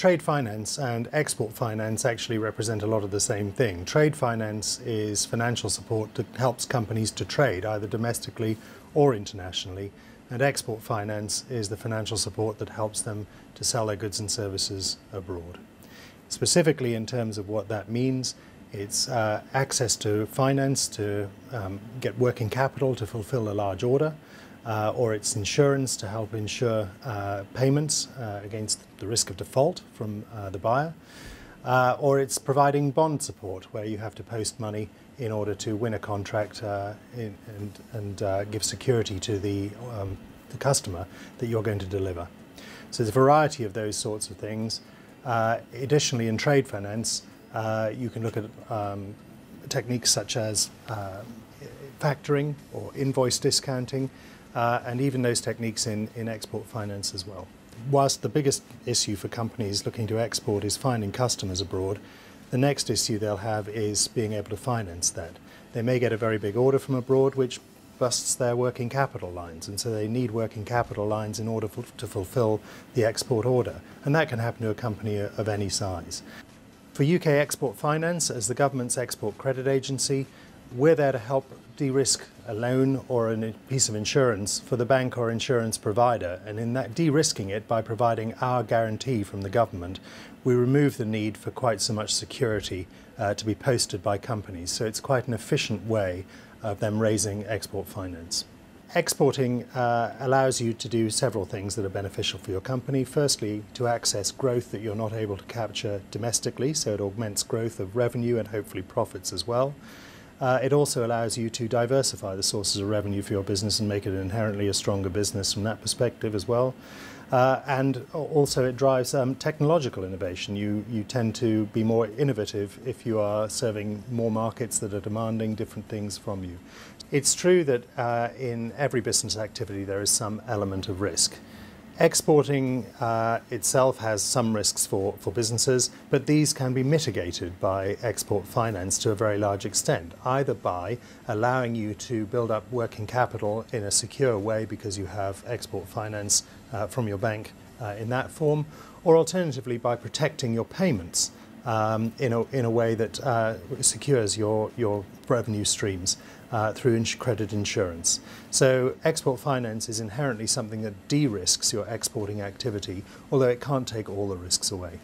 Trade finance and export finance actually represent a lot of the same thing. Trade finance is financial support that helps companies to trade either domestically or internationally, and export finance is the financial support that helps them to sell their goods and services abroad. Specifically, in terms of what that means, it's uh, access to finance to um, get working capital to fulfill a large order uh, or it's insurance to help insure uh, payments uh, against the risk of default from uh, the buyer, uh, or it's providing bond support where you have to post money in order to win a contract in, and, and give security to the, um, the customer that you're going to deliver. So there's a variety of those sorts of things. additionally, in trade finance, you can look at um, techniques such as factoring or invoice discounting, uh, and even those techniques in, in export finance as well. Whilst the biggest issue for companies looking to export is finding customers abroad, the next issue they'll have is being able to finance that. They may get a very big order from abroad which busts their working capital lines and so they need working capital lines in order to fulfill the export order and that can happen to a company of any size. For UK Export Finance, as the government's export credit agency, we're there to help de-risk a loan or a piece of insurance for the bank or insurance provider and in that de-risking it by providing our guarantee from the government we remove the need for quite so much security uh, to be posted by companies so it's quite an efficient way of them raising export finance. Exporting uh, allows you to do several things that are beneficial for your company. Firstly, to access growth that you're not able to capture domestically, so it augments growth of revenue and hopefully profits as well. Uh, it also allows you to diversify the sources of revenue for your business and make it inherently a stronger business from that perspective as well. Uh, and also it drives um, technological innovation. You, you tend to be more innovative if you are serving more markets that are demanding different things from you. It's true that uh, in every business activity there is some element of risk. Exporting uh, itself has some risks for, for businesses, but these can be mitigated by export finance to a very large extent, either by allowing you to build up working capital in a secure way because you have export finance uh, from your bank uh, in that form, or alternatively by protecting your payments um, in, a, in a way that uh, secures your, your revenue streams uh, through ins credit insurance. So export finance is inherently something that de-risks your exporting activity, although it can't take all the risks away.